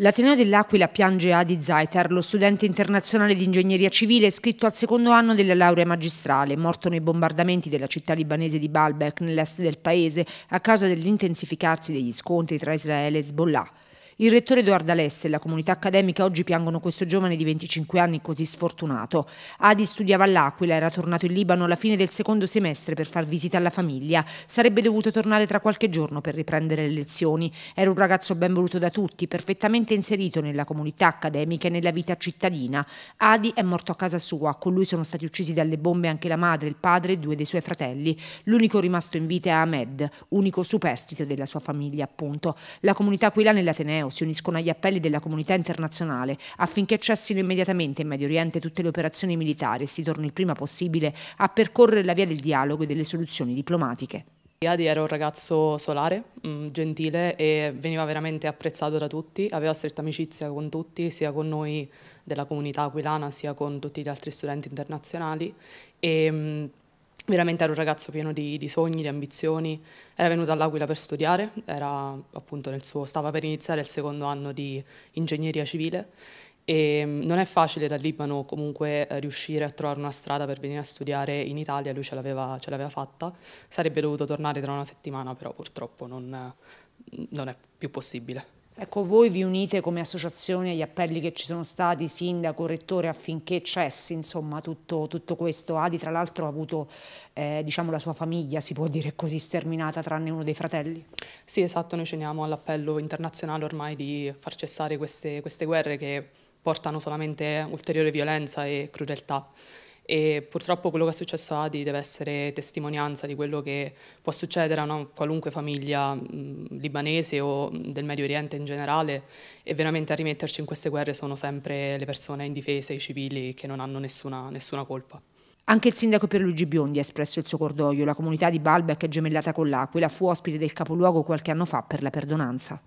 L'Ateneo dell'Aquila piange Adi Zaiter, lo studente internazionale di ingegneria civile iscritto al secondo anno della laurea magistrale, morto nei bombardamenti della città libanese di Baalbek nell'est del paese a causa dell'intensificarsi degli scontri tra Israele e Hezbollah. Il rettore Edoardo Alesse e la comunità accademica oggi piangono questo giovane di 25 anni così sfortunato. Adi studiava all'Aquila, era tornato in Libano alla fine del secondo semestre per far visita alla famiglia. Sarebbe dovuto tornare tra qualche giorno per riprendere le lezioni. Era un ragazzo ben voluto da tutti, perfettamente inserito nella comunità accademica e nella vita cittadina. Adi è morto a casa sua, con lui sono stati uccisi dalle bombe anche la madre, il padre e due dei suoi fratelli. L'unico rimasto in vita è Ahmed, unico superstite della sua famiglia appunto. La comunità aquilana e l'Ateneo si uniscono agli appelli della comunità internazionale affinché cessino immediatamente in Medio Oriente tutte le operazioni militari e si torni il prima possibile a percorrere la via del dialogo e delle soluzioni diplomatiche. Adi era un ragazzo solare, mm, gentile e veniva veramente apprezzato da tutti, aveva stretta amicizia con tutti, sia con noi della comunità aquilana sia con tutti gli altri studenti internazionali e mm, Veramente era un ragazzo pieno di, di, sogni, di ambizioni, era venuto all'Aquila per studiare, suo, stava per iniziare il secondo anno di ingegneria civile. E mm, non è facile dal Libano comunque eh, riuscire a trovare una strada per venire a studiare in Italia, lui ce l'aveva, fatta, sarebbe dovuto tornare tra una settimana, però purtroppo non, non è più possibile. Ecco, voi vi unite come associazione agli appelli che ci sono stati, sindaco, rettore, affinché cessi insomma, tutto, tutto questo. Adi tra l'altro ha avuto eh, diciamo, la sua famiglia, si può dire così, sterminata, tranne uno dei fratelli. Sì, esatto, noi ci uniamo all'appello internazionale ormai di far cessare queste, queste guerre che portano solamente ulteriore violenza e crudeltà e purtroppo quello che è successo a Adi deve essere testimonianza di quello che può succedere a una qualunque famiglia mh, libanese o del Medio Oriente in generale e veramente a rimetterci in queste guerre sono sempre le persone indifese, i civili che non hanno nessuna, nessuna colpa. Anche il sindaco Pierluigi Biondi ha espresso il suo cordoglio. La comunità di Baalbek è gemellata con l'Aquila, fu ospite del capoluogo qualche anno fa per la perdonanza.